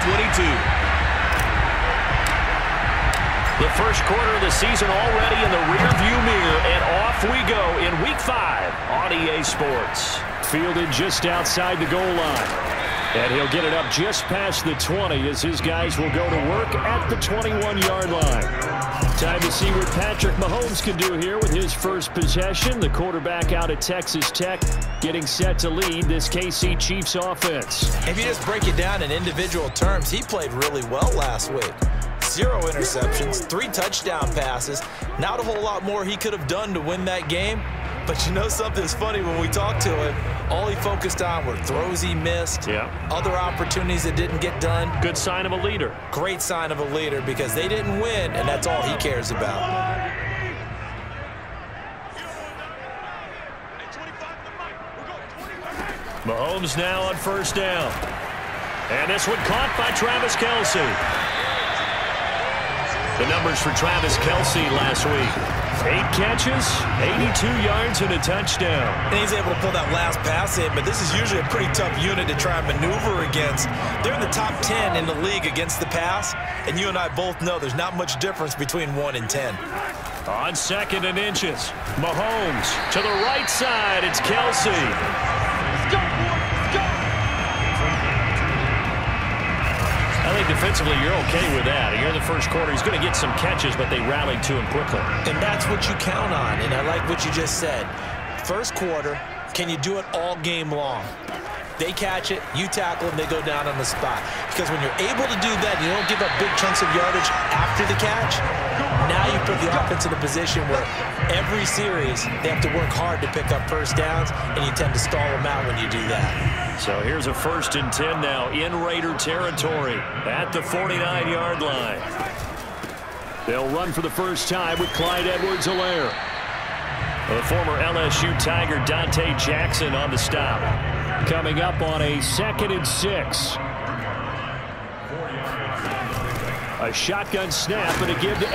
22. The first quarter of the season already in the rearview mirror, and off we go in Week 5 on EA Sports. Fielded just outside the goal line. And he'll get it up just past the 20 as his guys will go to work at the 21-yard line. Time to see what Patrick Mahomes can do here with his first possession. The quarterback out of Texas Tech getting set to lead this KC Chiefs offense. If you just break it down in individual terms, he played really well last week. Zero interceptions, three touchdown passes. Not a whole lot more he could have done to win that game. But you know something's funny when we talk to him, all he focused on were throws he missed, yeah. other opportunities that didn't get done. Good sign of a leader. Great sign of a leader because they didn't win, and that's all he cares about. Mahomes now on first down. And this one caught by Travis Kelce. The numbers for Travis Kelce last week. Eight catches, 82 yards, and a touchdown. And he's able to pull that last pass in, but this is usually a pretty tough unit to try and maneuver against. They're in the top 10 in the league against the pass, and you and I both know there's not much difference between 1 and 10. On second and inches, Mahomes to the right side. It's Kelce. Defensively you're okay with that. Here in the first quarter, he's going to get some catches, but they rallied to him quickly. And that's what you count on, and I like what you just said. First quarter, can you do it all game long? They catch it, you tackle them, they go down on the spot. Because when you're able to do that, you don't give up big chunks of yardage after the catch, now you put the offense in a position where every series they have to work hard to pick up first downs, and you tend to stall them out when you do that. So here's a first and 10 now in Raider territory at the 49-yard line. They'll run for the first time with Clyde Edwards-Helaire. The former LSU Tiger Dante Jackson on the stop. Coming up on a second and six. A shotgun snap and a give to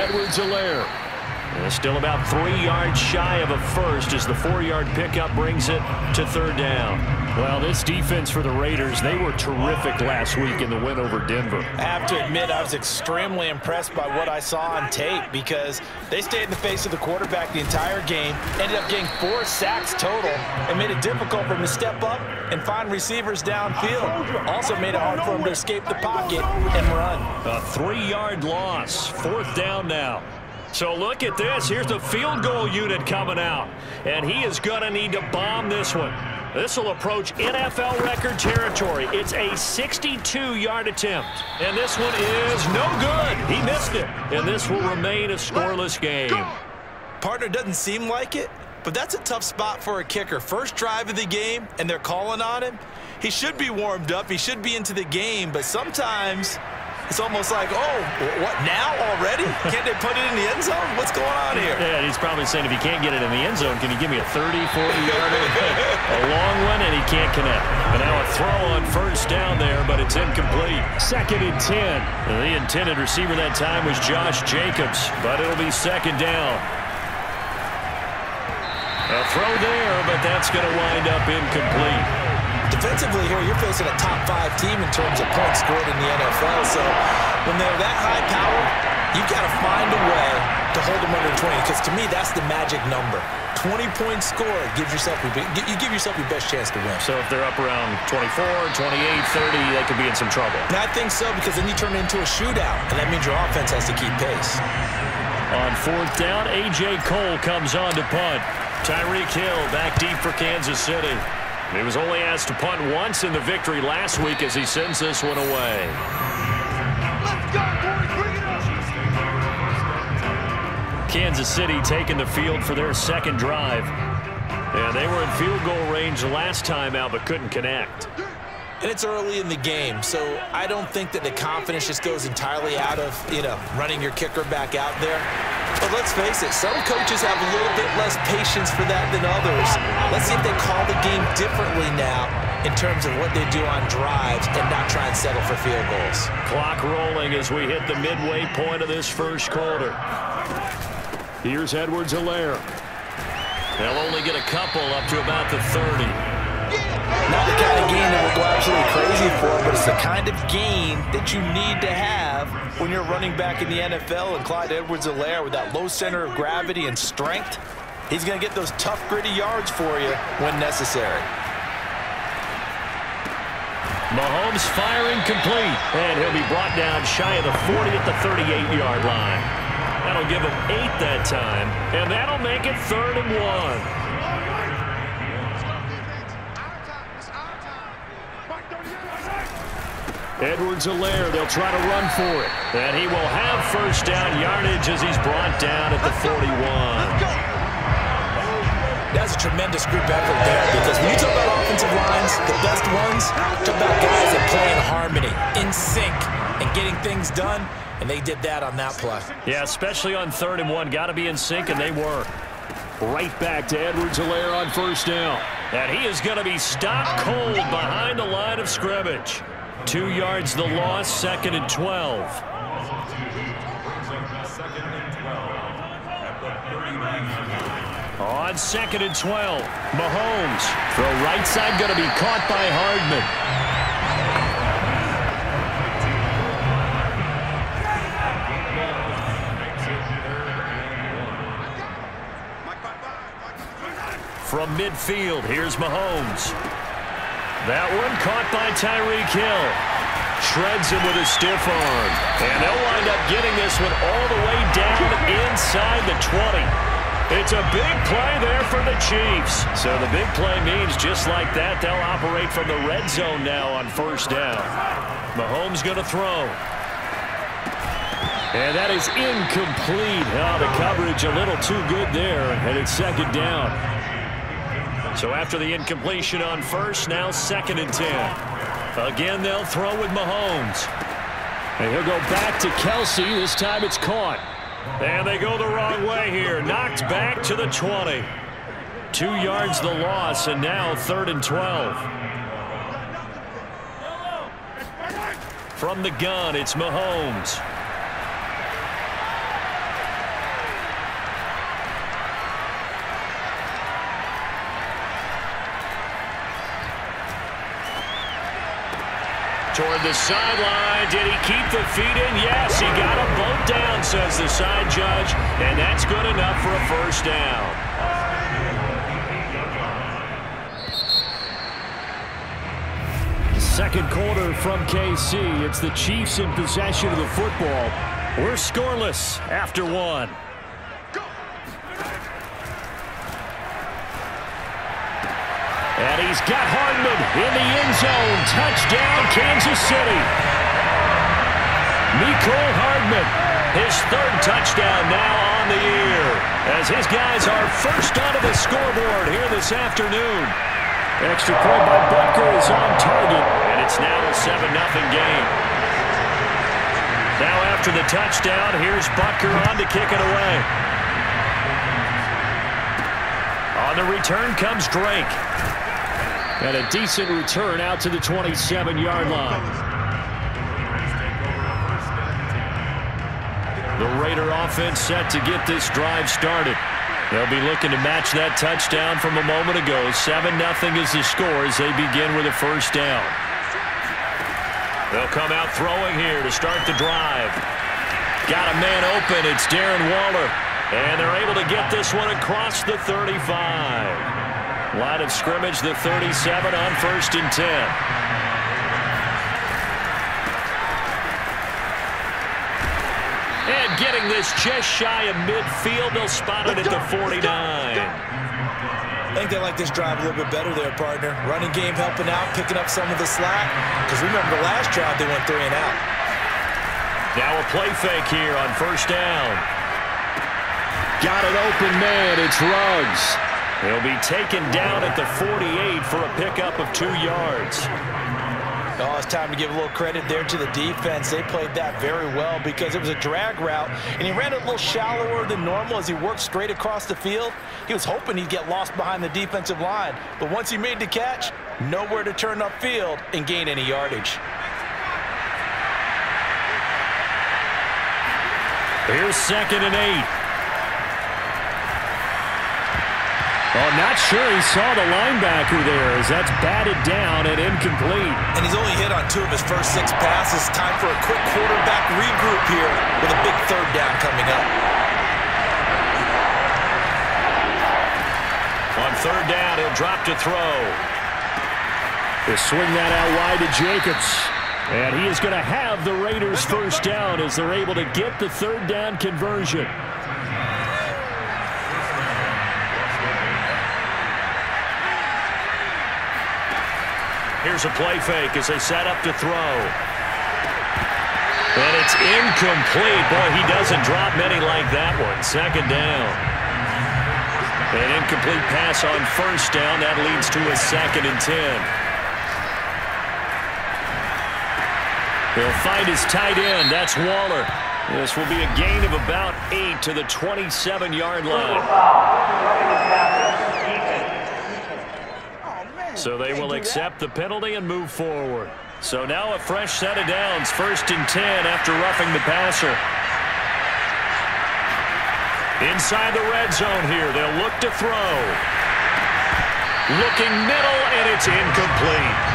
Edwards-Helaire. Still about three yards shy of a first as the four-yard pickup brings it to third down. Well, this defense for the Raiders, they were terrific last week in the win over Denver. I have to admit, I was extremely impressed by what I saw on tape because they stayed in the face of the quarterback the entire game, ended up getting four sacks total, and made it difficult for him to step up and find receivers downfield. Also made it hard for him to escape the pocket and run. A three-yard loss. Fourth down now. So look at this. Here's the field goal unit coming out. And he is going to need to bomb this one. This will approach NFL record territory. It's a 62-yard attempt. And this one is no good. He missed it. And this will remain a scoreless game. Partner doesn't seem like it, but that's a tough spot for a kicker. First drive of the game, and they're calling on him. He should be warmed up. He should be into the game, but sometimes it's almost like, oh, what, now already? Can't they put it in the end zone? What's going on here? Yeah, he's probably saying if he can't get it in the end zone, can you give me a 30, 40-yarder? a long one, and he can't connect. But now a throw on first down there, but it's incomplete. Second and 10. The intended receiver that time was Josh Jacobs, but it'll be second down. A throw there, but that's going to wind up incomplete. Defensively here, you're facing a top five team in terms of points scored in the NFL. So when they're that high power, you've got to find a way to hold them under 20 because to me, that's the magic number. 20 points scored gives yourself you give yourself your best chance to win. So if they're up around 24, 28, 30, they could be in some trouble. And I think so because then you turn it into a shootout, and that means your offense has to keep pace. On fourth down, A.J. Cole comes on to punt. Tyreek Hill back deep for Kansas City. He was only asked to punt once in the victory last week as he sends this one away. Kansas City taking the field for their second drive. And they were in field goal range last time out but couldn't connect. And it's early in the game, so I don't think that the confidence just goes entirely out of, you know, running your kicker back out there. But let's face it, some coaches have a little bit less patience for that than others. Let's see if they call the game differently now in terms of what they do on drives and not try and settle for field goals. Clock rolling as we hit the midway point of this first quarter. Here's Edwards-Helaire. They'll only get a couple up to about the 30. Not the kind of game that we'll go absolutely crazy for, but it's the kind of game that you need to have when you're running back in the NFL. And Clyde Edwards-Helaire with that low center of gravity and strength, he's going to get those tough, gritty yards for you when necessary. Mahomes firing complete. And he'll be brought down shy of the 40 at the 38-yard line. That'll give him eight that time. And that'll make it third and one. Edwards-Helaire, they'll try to run for it. And he will have first down yardage as he's brought down at the 41. That's a tremendous group effort there because when you talk about offensive lines, the best ones, talk about guys that play in harmony, in sync, and getting things done, and they did that on that play. Yeah, especially on third and one. Got to be in sync, and they were. Right back to Edwards-Helaire on first down. And he is going to be stopped cold behind the line of scrimmage. Two yards the loss, second and 12. On second and 12, Mahomes. Throw right side going to be caught by Hardman. From midfield, here's Mahomes. That one caught by Tyreek Hill. Shreds him with a stiff arm. And they'll wind up getting this one all the way down inside the 20. It's a big play there for the Chiefs. So the big play means just like that, they'll operate from the red zone now on first down. Mahomes going to throw. And that is incomplete. Oh, the coverage a little too good there, and it's second down. So after the incompletion on first, now second and 10. Again, they'll throw with Mahomes. And he'll go back to Kelce. This time it's caught. And they go the wrong way here. Knocked back to the 20. Two yards the loss, and now third and 12. From the gun, it's Mahomes. Toward the sideline. Did he keep the feet in? Yes, he got them both down, says the side judge, and that's good enough for a first down. Second quarter from KC. It's the Chiefs in possession of the football. We're scoreless after one. He's got Hardman in the end zone. Touchdown, Kansas City. Mecole Hardman, his third touchdown now on the year. As his guys are first onto the scoreboard here this afternoon. Extra point by Butker is on target, and it's now a 7-0 game. Now after the touchdown, here's Butker on to kick it away. On the return comes Drake. And a decent return out to the 27-yard line. The Raider offense set to get this drive started. They'll be looking to match that touchdown from a moment ago. 7-0 is the score as they begin with a first down. They'll come out throwing here to start the drive. Got a man open. It's Darren Waller. And they're able to get this one across the 35. Line of scrimmage, the 37 on first and 10. And getting this just shy of midfield, they'll spot it at the 49. I think they like this drive a little bit better there, partner. Running game helping out, picking up some of the slack. Because remember, the last drive they went three and out. Now a play fake here on first down. Got an open man. It's Ruggs. He'll be taken down at the 48 for a pickup of two yards. Oh, it's time to give a little credit there to the defense. They played that very well because it was a drag route, and he ran it a little shallower than normal as he worked straight across the field. He was hoping he'd get lost behind the defensive line, but once he made the catch, nowhere to turn upfield and gain any yardage. Here's second and eight. Oh, not sure he saw the linebacker there as that's batted down and incomplete. And he's only hit on two of his first six passes. Time for a quick quarterback regroup here with a big third down coming up. On third down, he'll drop to throw. They swing that out wide to Jacobs. And he is going to have the Raiders first down as they're able to get the third down conversion. Here's a play fake as they set up to throw. And it's incomplete. Boy, he doesn't drop many like that one. Second down. An incomplete pass on first down. That leads to a second and ten. He'll find his tight end. That's Waller. This will be a gain of about eight to the 27-yard line. So they will accept the penalty and move forward. So now a fresh set of downs, first and 10 after roughing the passer. Inside the red zone here, they'll look to throw. Looking middle, and it's incomplete.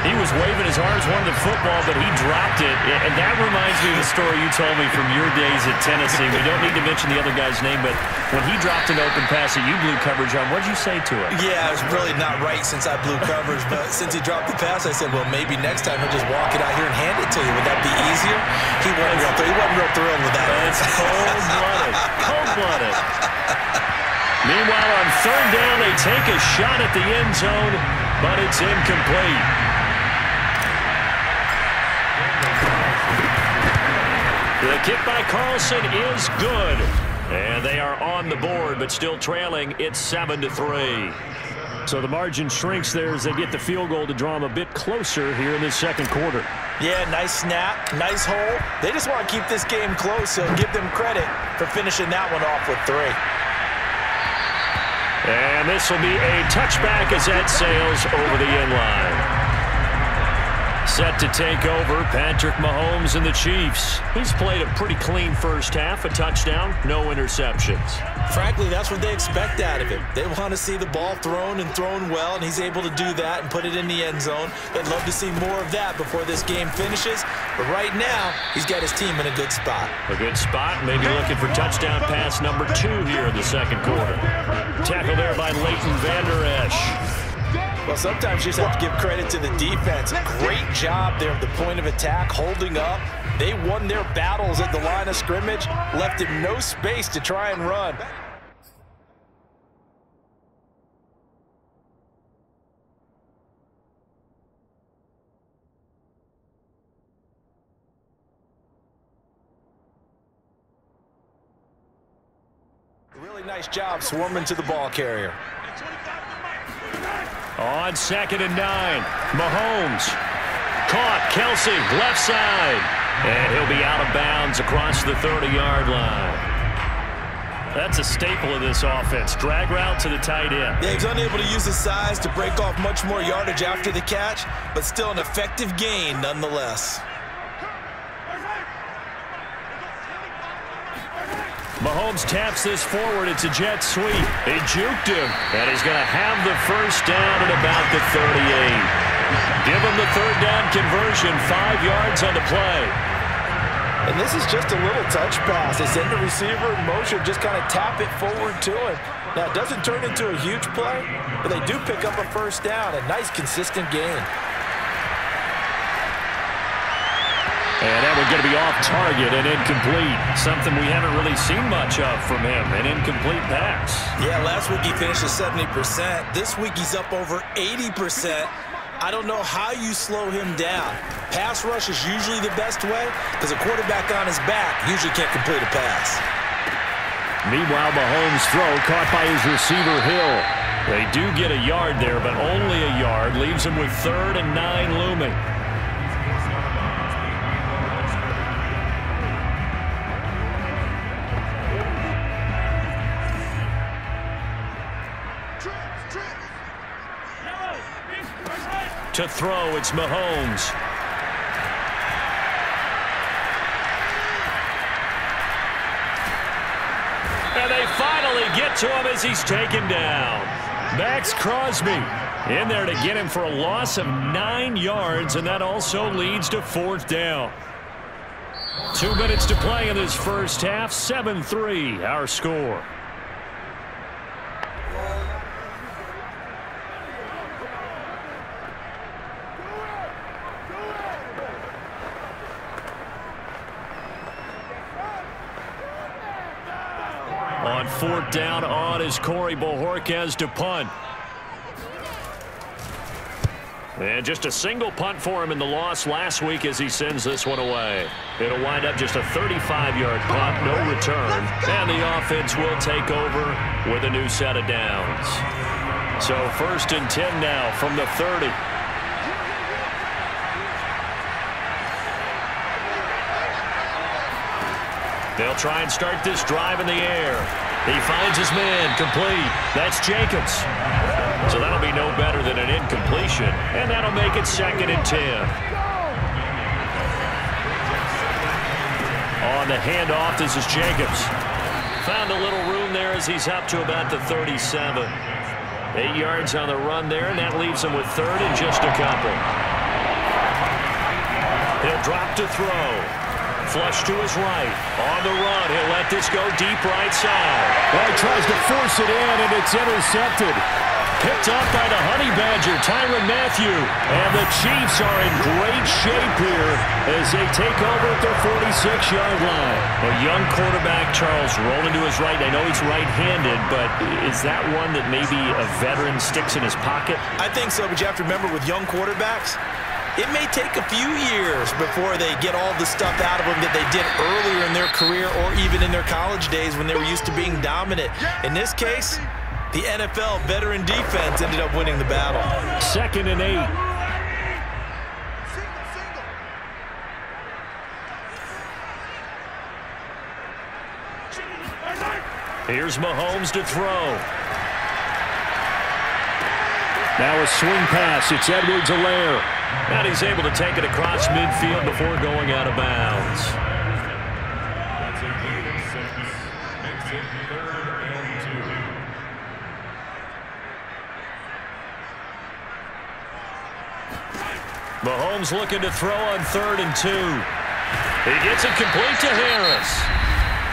He was waving his arms, wanted the football, but he dropped it. And that reminds me of the story you told me from your days at Tennessee. We don't need to mention the other guy's name, but when he dropped an open pass that you blew coverage on, what did you say to him? Yeah, it was really not right since I blew coverage, but since he dropped the pass, I said, well, maybe next time he'll just walk it out here and hand it to you. Would that be easier? He wasn't real, he wasn't real thrilled with that. That's cold-blooded. Cold-blooded. Meanwhile, on third down, they take a shot at the end zone, but it's incomplete. The kick by Carlson is good. And they are on the board, but still trailing. It's 7 to three. So the margin shrinks there as they get the field goal to draw them a bit closer here in this second quarter. Yeah, nice snap, nice hole. They just want to keep this game close, so give them credit for finishing that one off with three. And this will be a touchback as that sails over the end line. Set to take over, Patrick Mahomes and the Chiefs. He's played a pretty clean first half, a touchdown, no interceptions. Frankly, that's what they expect out of him. They want to see the ball thrown and thrown well, and he's able to do that and put it in the end zone. They'd love to see more of that before this game finishes, but right now, he's got his team in a good spot. A good spot, maybe looking for touchdown pass number two here in the second quarter. Tackle there by Leighton Vander Esch. Well, sometimes you just have to give credit to the defense. Great job there at the point of attack, holding up. They won their battles at the line of scrimmage, left him no space to try and run. Really nice job swarming to the ball carrier. On second and nine, Mahomes. Caught, Kelce, left side. And he'll be out of bounds across the 30-yard line. That's a staple of this offense. Drag route to the tight end. Yeah, he's unable to use his size to break off much more yardage after the catch, but still an effective gain nonetheless. Mahomes taps this forward. It's a jet sweep. He juked him, and he's going to have the first down at about the 38. Give him the third down conversion, five yards on the play. And this is just a little touch pass. They send the receiver in motion, just kind of tap it forward to him. Now, it doesn't turn into a huge play, but they do pick up a first down, a nice, consistent gain. And that was going to be off target and incomplete. Something we haven't really seen much of from him, an incomplete pass. Yeah, last week he finished at 70%. This week he's up over 80%. I don't know how you slow him down. Pass rush is usually the best way because a quarterback on his back usually can't complete a pass. Meanwhile, Mahomes' throw caught by his receiver, Hill. They do get a yard there, but only a yard. Leaves him with third and nine looming. To throw, it's Mahomes. And they finally get to him as he's taken down. Maxx Crosby in there to get him for a loss of nine yards, and that also leads to fourth down. Two minutes to play in this first half. 7-3 our score. On fourth down on is Corey Bojorquez to punt. And just a single punt for him in the loss last week as he sends this one away. It'll wind up just a 35-yard punt, no return. And the offense will take over with a new set of downs. So first and 10 now from the 30. They'll try and start this drive in the air. He finds his man complete. That's Jacobs. So that'll be no better than an incompletion, and that'll make it second and 10. On the handoff, this is Jacobs. Found a little room there as he's up to about the 37. Eight yards on the run there, and that leaves him with third and just a couple. He'll drop to throw. Flush to his right. On the run. He'll let this go deep right side. Well, he tries to force it in, and it's intercepted. Picked up by the Honey Badger, Tyrann Mathieu. And the Chiefs are in great shape here as they take over at their 46-yard line. A young quarterback, Charles, rolling to his right. I know he's right-handed, but is that one that maybe a veteran sticks in his pocket? I think so, but you have to remember with young quarterbacks, it may take a few years before they get all the stuff out of them that they did earlier in their career or even in their college days when they were used to being dominant. In this case, the NFL veteran defense ended up winning the battle. Second and eight. Here's Mahomes to throw. Now a swing pass. It's Edwards-Helaire. And he's able to take it across midfield before going out of bounds. Mahomes looking to throw on third and two. He gets it complete to Harris.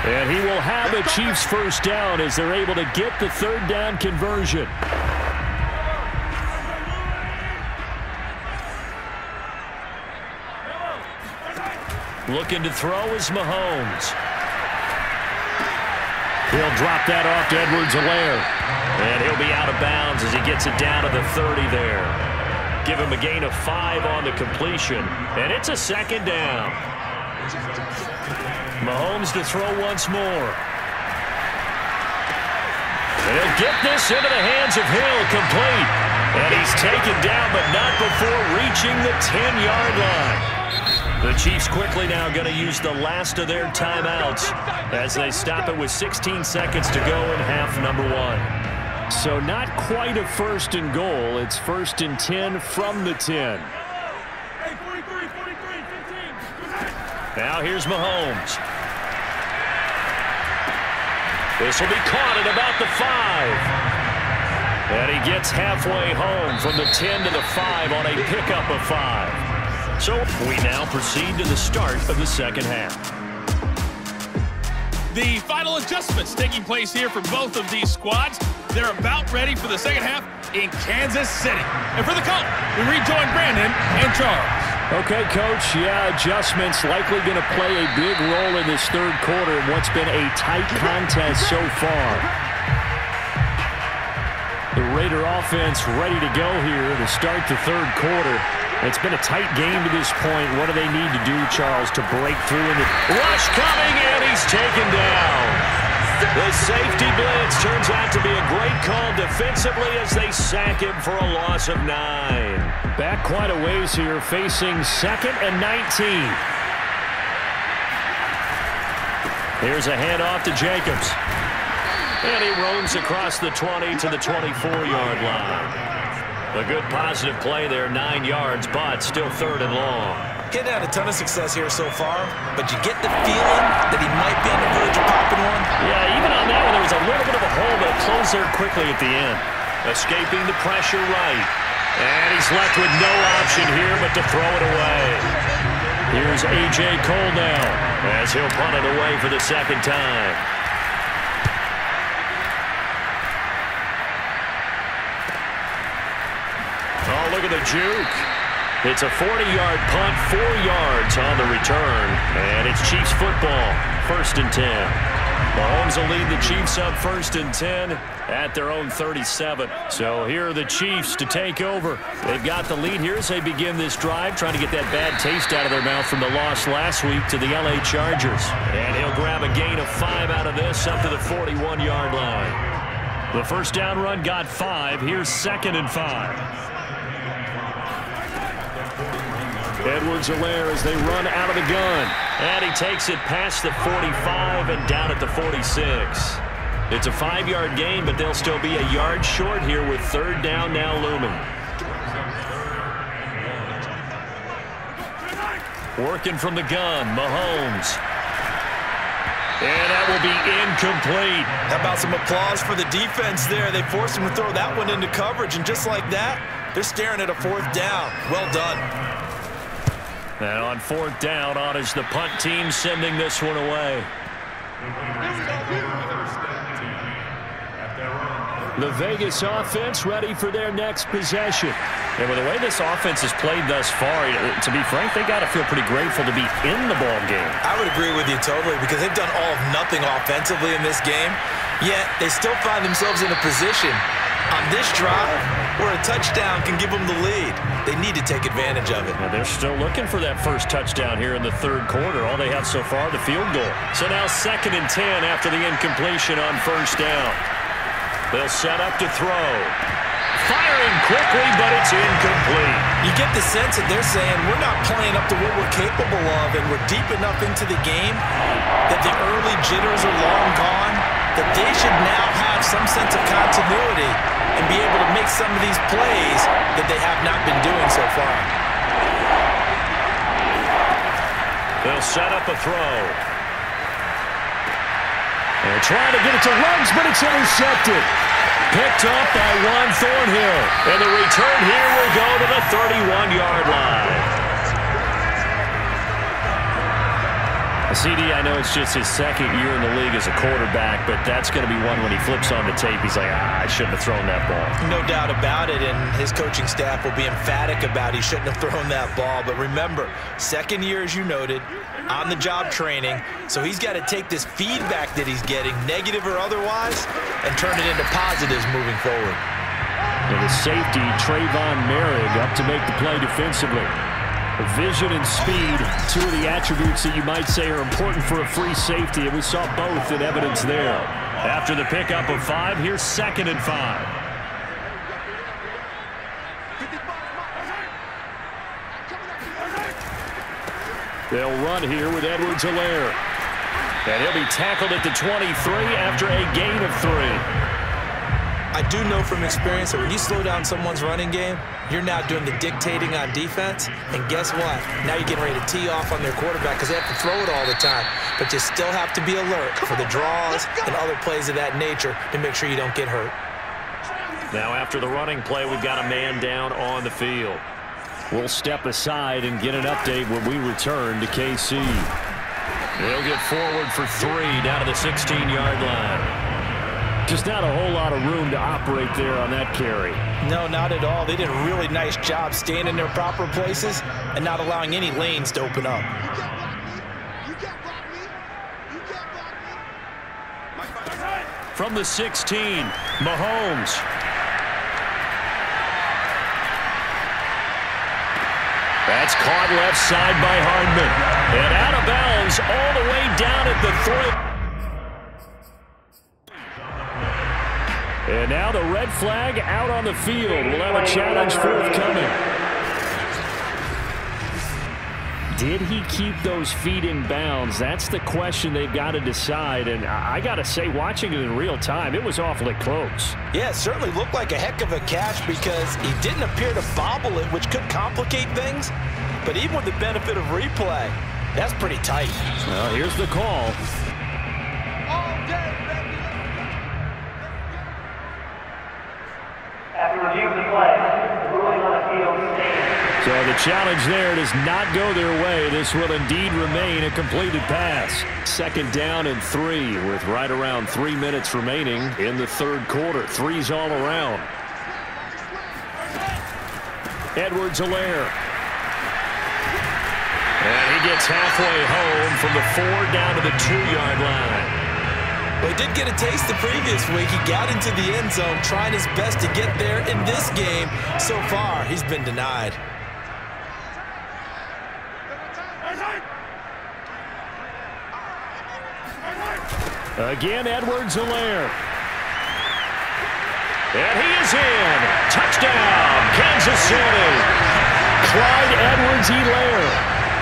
And he will have a Chiefs first down as they're able to get the third down conversion. Looking to throw is Mahomes. He'll drop that off to Edwards-Helaire. And he'll be out of bounds as he gets it down to the 30 there. Give him a gain of five on the completion. And it's a second down. Mahomes to throw once more. And he'll get this into the hands of Hill complete. And he's taken down, but not before reaching the 10-yard line. The Chiefs quickly now going to use the last of their timeouts as they stop it with 16 seconds to go in half number one. So not quite a first and goal. It's first and 10 from the 10. Now here's Mahomes. This will be caught at about the five. And he gets halfway home from the 10 to the 5 on a pickup of five. So we now proceed to the start of the second half. The final adjustments taking place here for both of these squads. They're about ready for the second half in Kansas City. And for the call, we rejoin Brandon and Charles. Okay, Coach. Yeah, adjustments likely going to play a big role in this third quarter in what's been a tight contest so far. The Raider offense ready to go here to start the third quarter. It's been a tight game to this point. What do they need to do, Charles, to break through? The Rush coming, and he's taken down. The safety blitz turns out to be a great call defensively as they sack him for a loss of nine. Back quite a ways here, facing second and 19. Here's a handoff to Jacobs. And he roams across the 20 to the 24-yard line. A good positive play there, nine yards, but still third and long. Getting had a ton of success here so far, but you get the feeling that he might be on the verge of popping one. Yeah, even on that one, there was a little bit of a hole, but it closed there quickly at the end. Escaping the pressure right. And he's left with no option here but to throw it away. Here's A.J. Cole now as he'll punt it away for the second time. The juke. It's a 40-yard punt, four yards on the return. And it's Chiefs football, first and 10. Mahomes will lead the Chiefs up first and 10 at their own 37. So here are the Chiefs to take over. They've got the lead here as they begin this drive, trying to get that bad taste out of their mouth from the loss last week to the L.A. Chargers. And he'll grab a gain of five out of this up to the 41-yard line. The first down run got five. Here's second and five. Edwards-Helaire as they run out of the gun. And he takes it past the 45 and down at the 46. It's a five-yard gain, but they'll still be a yard short here with third down now looming. Working from the gun, Mahomes. And that will be incomplete. How about some applause for the defense there? They forced him to throw that one into coverage, and just like that, they're staring at a fourth down. Well done. And on fourth down, on is the punt team sending this one away. The Vegas offense ready for their next possession. And with the way this offense has played thus far, to be frank, they got to feel pretty grateful to be in the ball game. I would agree with you totally because they've done all of nothing offensively in this game, yet they still find themselves in a position on this drive where a touchdown can give them the lead. They need to take advantage of it. And they're still looking for that first touchdown here in the third quarter. All they have so far, the field goal. So now second and 10 after the incompletion on first down. They'll set up to throw. Firing quickly, but it's incomplete. You get the sense that they're saying we're not playing up to what we're capable of and we're deep enough into the game that the early jitters are long gone, that they should now have some sense of continuity and be able to make some of these plays that they have not been doing so far. They'll set up a throw. They're trying to get it to Ruggs, but it's intercepted. Picked up by Juan Thornhill. And the return here will go to the 31-yard line. CD, I know it's just his second year in the league as a quarterback, but that's going to be one when he flips on the tape, he's like, ah, I shouldn't have thrown that ball. No doubt about it, and his coaching staff will be emphatic about he shouldn't have thrown that ball. But remember, second year, as you noted, on-the-job training, so he's got to take this feedback that he's getting, negative or otherwise, and turn it into positives moving forward. And the safety, Tre'von Moehrig, up to make the play defensively. Vision and speed, two of the attributes that you might say are important for a free safety, and we saw both in evidence there. After the pickup of five, here's second and five. They'll run here with Edwards-Helaire. And he'll be tackled at the 23 after a gain of three. I do know from experience that when you slow down someone's running game, you're now doing the dictating on defense. And guess what? Now you're getting ready to tee off on their quarterback because they have to throw it all the time. But you still have to be alert for the draws and other plays of that nature to make sure you don't get hurt. Now after the running play, we've got a man down on the field. We'll step aside and get an update when we return to KC. They'll get forward for three down to the 16-yard line. Just not a whole lot of room to operate there on that carry. No, not at all. They did a really nice job staying in their proper places and not allowing any lanes to open up. From the 16, Mahomes. That's caught left side by Hardman. And out of bounds all the way down at the three. And now the red flag out on the field. We'll have a challenge forthcoming. Did he keep those feet in bounds? That's the question they've got to decide. And I got to say, watching it in real time, it was awfully close. Yeah, it certainly looked like a heck of a catch because he didn't appear to bobble it, which could complicate things. But even with the benefit of replay, that's pretty tight. Well, here's the call. After review of the play, the ruling on appeal stands. So the challenge there does not go their way. This will indeed remain a completed pass. Second down and three with right around three minutes remaining in the third quarter. Threes all around. Edwards-Helaire. And he gets halfway home from the four down to the two-yard line. Well, he did get a taste the previous week. He got into the end zone, trying his best to get there in this game. So far, he's been denied. Again, Edwards-Helaire. And he is in. Touchdown, Kansas City. Clyde Edwards-Helaire.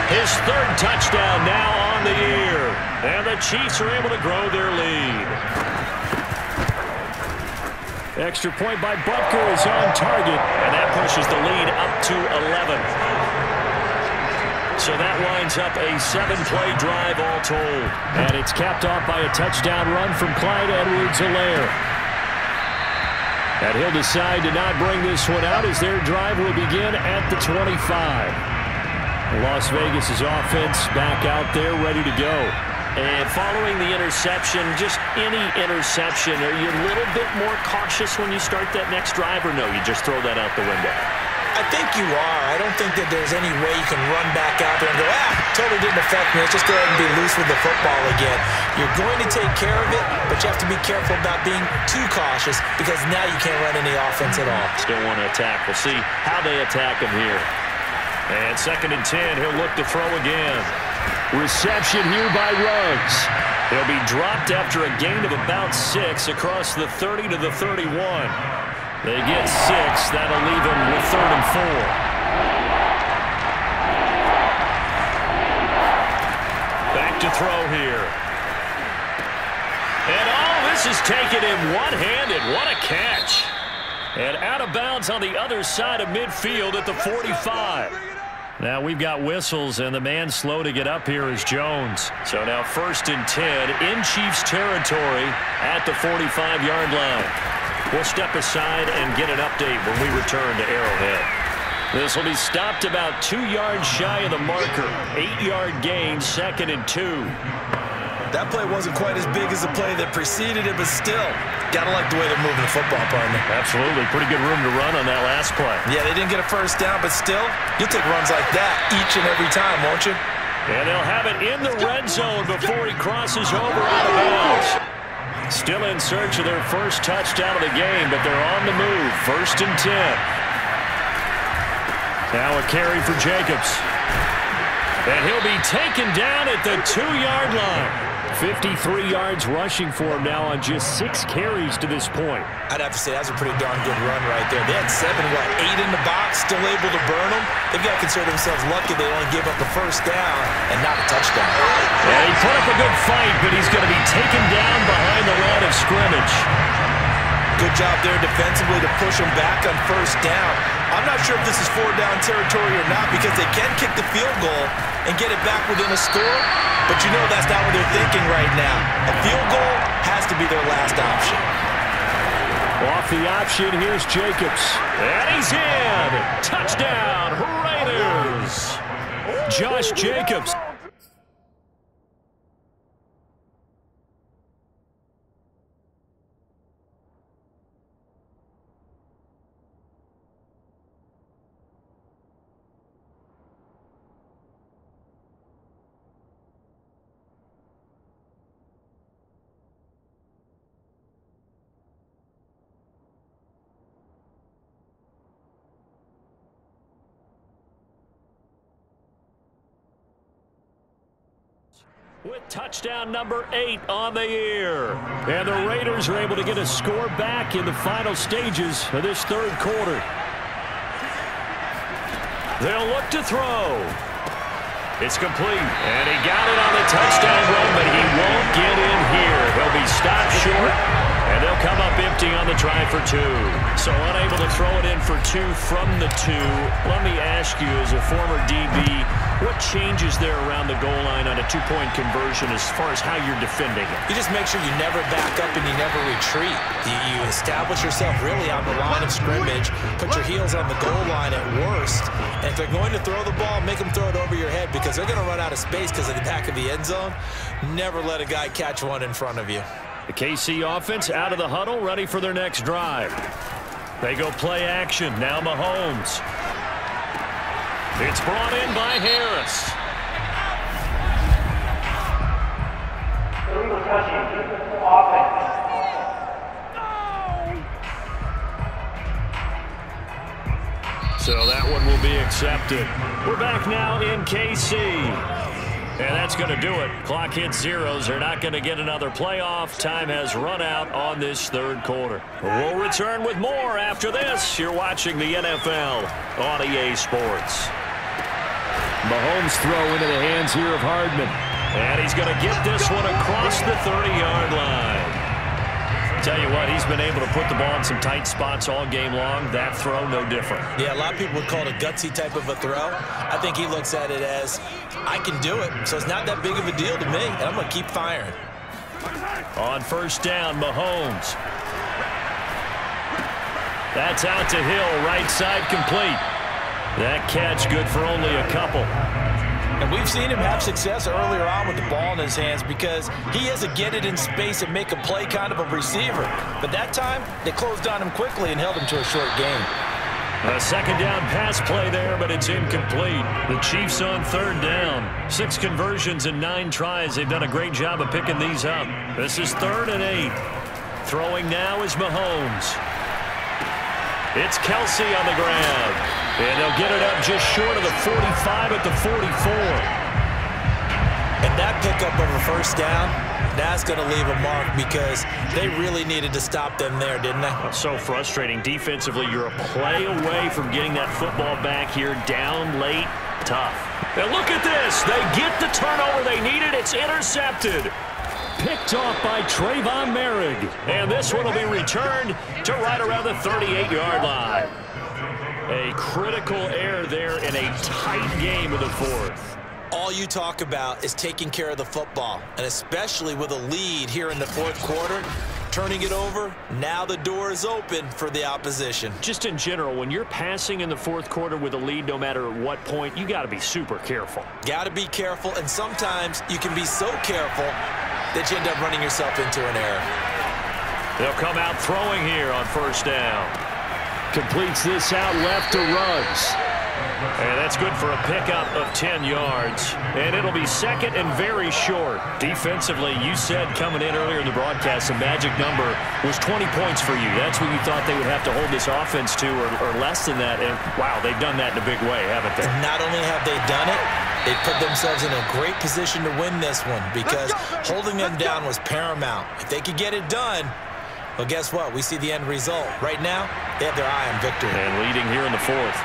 His third touchdown now on the year. And the Chiefs are able to grow their lead. Extra point by Butker is on target. And that pushes the lead up to 11. So that winds up a seven-play drive all told. And it's capped off by a touchdown run from Clyde Edwards-Helaire. And he'll decide to not bring this one out as their drive will begin at the 25. Las Vegas' offense back out there ready to go. And following the interception, just any interception, are you a little bit more cautious when you start that next drive or no? You just throw that out the window? I think you are. I don't think that there's any way you can run back out there and go, ah, totally didn't affect me. Let's just go ahead and be loose with the football again. You're going to take care of it, but you have to be careful about being too cautious because now you can't run any offense at all. Still want to attack. We'll see how they attack him here. And second and 10, he'll look to throw again. Reception here by Ruggs. He'll be dropped after a gain of about six across the 30 to the 31. They get six. That'll leave them with third and four. Back to throw here. And all this is taken in one-handed. What a catch. And out of bounds on the other side of midfield at the 45. Now we've got whistles, and the man slow to get up here is Jones. So now first and 10 in Chiefs territory at the 45-yard line. We'll step aside and get an update when we return to Arrowhead. This will be stopped about two yards shy of the marker. Eight-yard gain, second and two. That play wasn't quite as big as the play that preceded it, but still, gotta like the way they're moving the football, partner. Absolutely. Pretty good room to run on that last play. Yeah, they didn't get a first down, but still, you'll take runs like that each and every time, won't you? And they'll have it in the red zone before he crosses over out of bounds. Still in search of their first touchdown of the game, but they're on the move. First and 10. Now a carry for Jacobs. And he'll be taken down at the two-yard line. 53 yards rushing for him now on just six carries to this point. I'd have to say that's a pretty darn good run right there. They had seven, what, eight in the box, still able to burn them. They've got to consider themselves lucky they only gave up the first down and not a touchdown. Yeah, he put up a good fight, but he's going to be taken down behind the line of scrimmage. Good job there defensively to push them back on first down. I'm not sure if this is four down territory or not because they can kick the field goal and get it back within a score, but you know that's not what they're thinking right now. A field goal has to be their last option. Off the option, here's Jacobs. And he's in! Touchdown, Raiders! Josh Jacobs. with touchdown number eight on the year. And the Raiders are able to get a score back in the final stages of this third quarter. They'll look to throw. It's complete. And he got it on the touchdown run, but he won't get in here. He'll be stopped short. And they'll come up empty on the try for two. So unable to throw it in for two from the two. Let me ask you, as a former DB, what changes there around the goal line on a two-point conversion as far as how you're defending it? You just make sure you never back up and you never retreat. You, you establish yourself really on the line of scrimmage, put your heels on the goal line at worst, and if they're going to throw the ball, make them throw it over your head because they're going to run out of space because of the back of the end zone. Never let a guy catch one in front of you. The KC offense out of the huddle, ready for their next drive. They go play action. Now Mahomes. It's brought in by Harris. So that one will be accepted. We're back now in KC. And that's going to do it. Clock hits zeros. They're not going to get another playoff. Time has run out on this third quarter. We'll return with more after this. You're watching the NFL on EA Sports. Mahomes throw into the hands here of Hardman. And he's going to get this one across the 30-yard line. Tell you what, he's been able to put the ball in some tight spots all game long. That throw, no different. Yeah, a lot of people would call it a gutsy type of a throw. I think he looks at it as, I can do it, so it's not that big of a deal to me, and I'm going to keep firing. On first down, Mahomes. That's out to Hill, right side complete. That catch good for only a couple. And we've seen him have success earlier on with the ball in his hands because he is a get it in space and make a play kind of a receiver. But that time, they closed on him quickly and held him to a short game. A second down pass play there, but it's incomplete. The Chiefs on third down. Six conversions and nine tries. They've done a great job of picking these up. This is third and eight. Throwing now is Mahomes. It's Kelce on the grab. And they'll get it up just short of the 45 at the 44. And that pickup of a first down, that's going to leave a mark because they really needed to stop them there, didn't they? So frustrating. Defensively, you're a play away from getting that football back here down late. Tough. And look at this. They get the turnover they needed. It's intercepted. Picked off by Tre'von Moehrig. And this one will be returned to right around the 38-yard line. A critical error there in a tight game of the fourth. All you talk about is taking care of the football, and especially with a lead here in the fourth quarter, turning it over, now the door is open for the opposition. Just in general, when you're passing in the fourth quarter with a lead, no matter at what point, you got to be super careful. Got to be careful, and sometimes you can be so careful that you end up running yourself into an error. They'll come out throwing here on first down. Completes this out left to Ruggs. And that's good for a pickup of 10 yards. And it'll be second and very short. Defensively, you said coming in earlier in the broadcast, the magic number was 20 points for you. That's what you thought they would have to hold this offense to or, or less than that. And, wow, they've done that in a big way, haven't they? Not only have they done it, they put themselves in a great position to win this one because holding them down was paramount. If they could get it done, well, guess what? We see the end result. Right now, they have their eye on victory. And leading here in the fourth.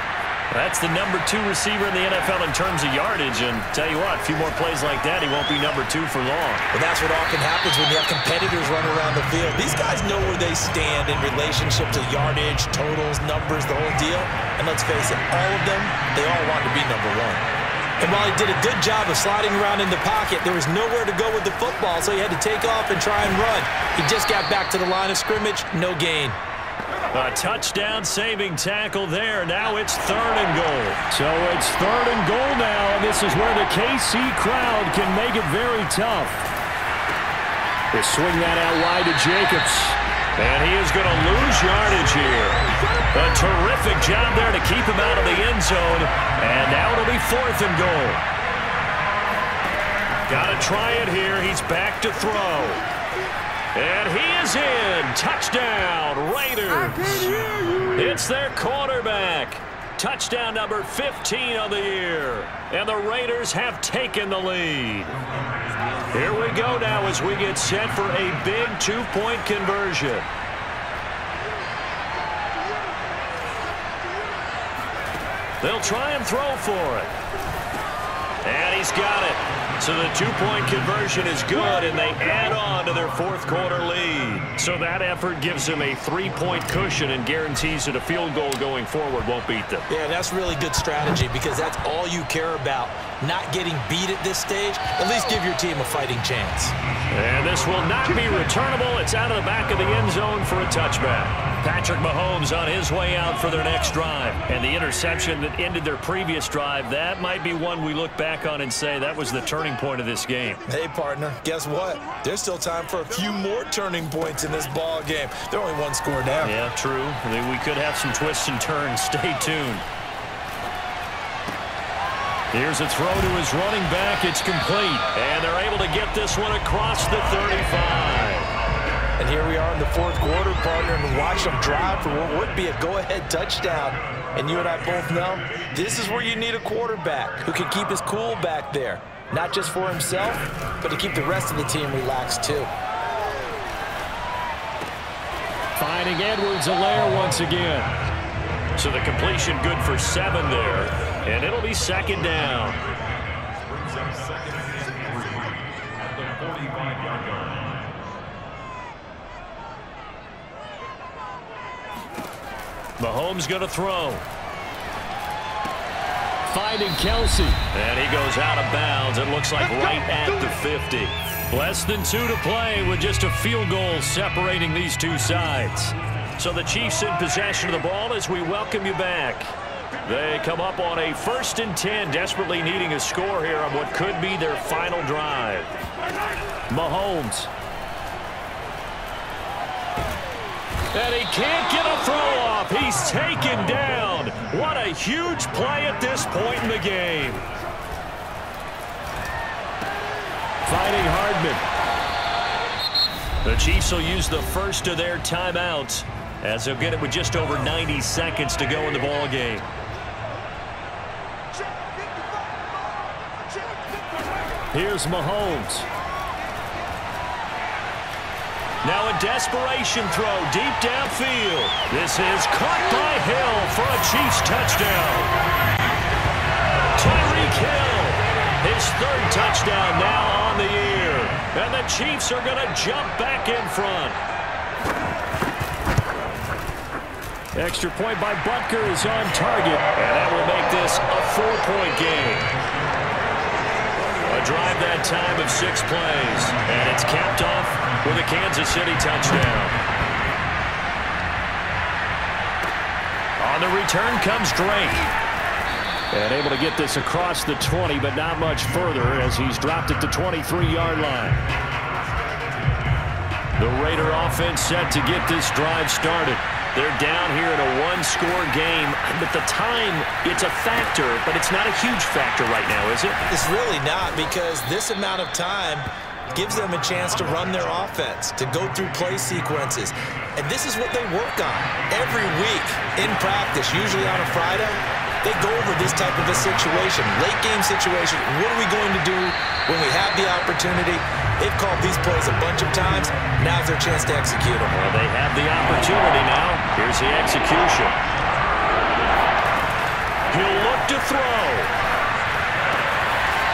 That's the number two receiver in the NFL in terms of yardage. And tell you what, a few more plays like that, he won't be number two for long. But that's what often happens when you have competitors run around the field. These guys know where they stand in relationship to yardage, totals, numbers, the whole deal. And let's face it, all of them, they all want to be number one. And while he did a good job of sliding around in the pocket, there was nowhere to go with the football, so he had to take off and try and run. He just got back to the line of scrimmage, no gain. A touchdown saving tackle there. Now it's third and goal. So it's third and goal now, and this is where the KC crowd can make it very tough. They swing that out wide to Jacobs. And he is going to lose yardage here. A terrific job there to keep him out of the end zone. And now it'll be fourth and goal. Got to try it here. He's back to throw. And he is in. Touchdown, Raiders. It's their quarterback. Touchdown number 15 of the year. And the Raiders have taken the lead. Here we go now as we get set for a big two-point conversion. They'll try and throw for it. And he's got it. So the two-point conversion is good, and they add on to their fourth quarter lead. So that effort gives them a three-point cushion and guarantees that a field goal going forward won't beat them. Yeah, that's really good strategy because that's all you care about. Not getting beat at this stage, at least give your team a fighting chance. And this will not be returnable. It's out of the back of the end zone for a touchback. Patrick Mahomes on his way out for their next drive. And the interception that ended their previous drive, that might be one we look back on and say that was the turning point of this game. Hey, partner, guess what? There's still time for a few more turning points in this ball game. They're only one score down. Yeah, true. We could have some twists and turns. Stay tuned. Here's a throw to his running back. It's complete. And they're able to get this one across the 35. And here we are in the fourth quarter, partner, and watch them drive for what would be a go-ahead touchdown. And you and I both know this is where you need a quarterback who can keep his cool back there. Not just for himself, but to keep the rest of the team relaxed too. Finding Edwards-Helaire once again. So the completion good for seven there. And it'll be second down. Mahomes going to throw. Finding Kelce. And he goes out of bounds. It looks like right at the 50. Less than two to play with just a field goal separating these two sides. So the Chiefs in possession of the ball as we welcome you back. They come up on a first and 10, desperately needing a score here on what could be their final drive. Mahomes. And he can't get a throw off. He's taken down. What a huge play at this point in the game. Fighting Hardman. The Chiefs will use the first of their timeouts as they'll get it with just over 90 seconds to go in the ball game. Here's Mahomes. Now a desperation throw deep downfield. This is caught by Hill for a Chiefs touchdown. Tyreek Hill, his third touchdown now on the year. And the Chiefs are going to jump back in front. Extra point by Butker is on target, and that will make this a four-point game. Drive that time of six plays. And it's capped off with a Kansas City touchdown. On the return comes Drake. And able to get this across the 20, but not much further as he's dropped it to 23-yard line. The Raider offense set to get this drive started. They're down here in a one-score game, but the time, it's a factor, but it's not a huge factor right now, is it? It's really not because this amount of time gives them a chance to run their offense, to go through play sequences. And this is what they work on every week in practice, usually on a Friday. They go over this type of a situation, late game situation. What are we going to do when we have the opportunity? They've called these plays a bunch of times. Now's their chance to execute them. Well, they have the opportunity now. Here's the execution. He'll look to throw.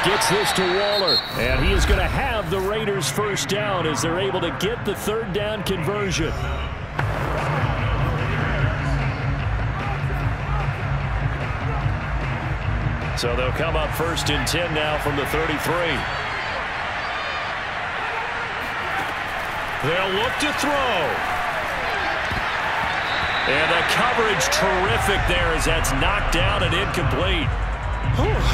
Gets this to Waller, and he is going to have the Raiders first down as they're able to get the third down conversion. So they'll come up first and 10 now from the 33. They'll look to throw. And the coverage terrific there as that's knocked down and incomplete.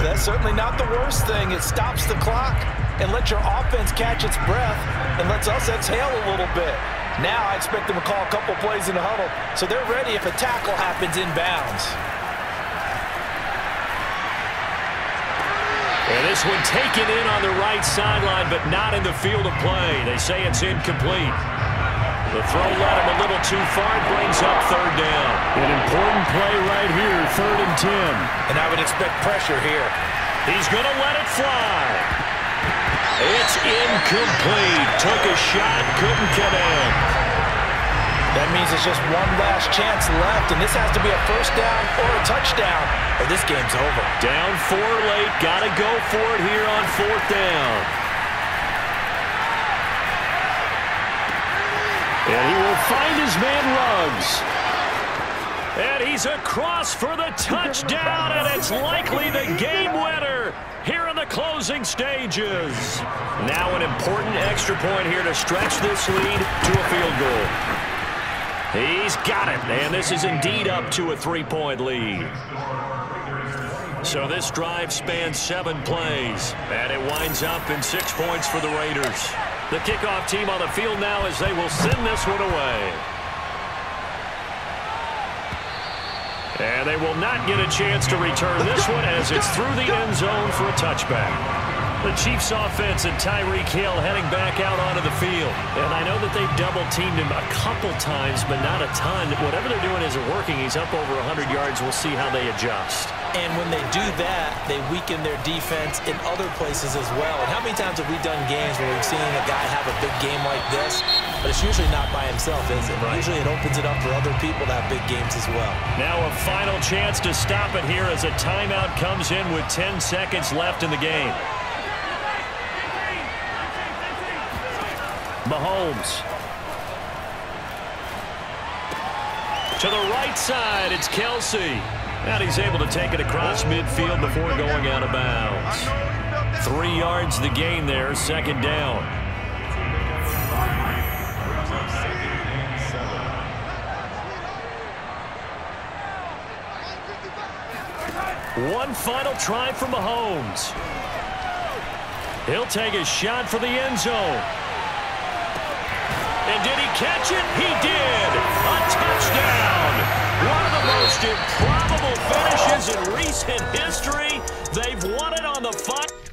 That's certainly not the worst thing. It stops the clock and lets your offense catch its breath and lets us exhale a little bit. Now I expect them to call a couple plays in the huddle so they're ready if a tackle happens in bounds. And this one taken in on the right sideline, but not in the field of play. They say it's incomplete. The throw led him a little too far. Brings up third down. An important play right here, third and 10. And I would expect pressure here. He's going to let it fly. It's incomplete. Took a shot, couldn't connect. That means it's just one last chance left, and this has to be a first down or a touchdown, or this game's over. Down four late. Got to go for it here on fourth down. Find his man Ruggs. And he's across for the touchdown, and it's likely the game winner here in the closing stages. Now an important extra point here to stretch this lead to a field goal. He's got it, and this is indeed up to a three-point lead. So this drive spans seven plays, and it winds up in six points for the Raiders. The kickoff team on the field now as they will send this one away. And they will not get a chance to return this one as it's through the end zone for a touchback. The Chiefs offense and Tyreek Hill heading back out onto the field. And I know that they've double-teamed him a couple times, but not a ton. Whatever they're doing isn't working. He's up over 100 yards. We'll see how they adjust. And when they do that, they weaken their defense in other places as well. And how many times have we done games where we've seen a guy have a big game like this, but it's usually not by himself, is it? Right. Usually it opens it up for other people to have big games as well. Now a final chance to stop it here as a timeout comes in with 10 seconds left in the game. Mahomes. To the right side, it's Kelce. And he's able to take it across midfield before going out of bounds. Three yards the gain there, second down. One final try for Mahomes. He'll take a shot for the end zone. And did he catch it? He did. A touchdown most improbable finishes in recent history. They've won it on the final.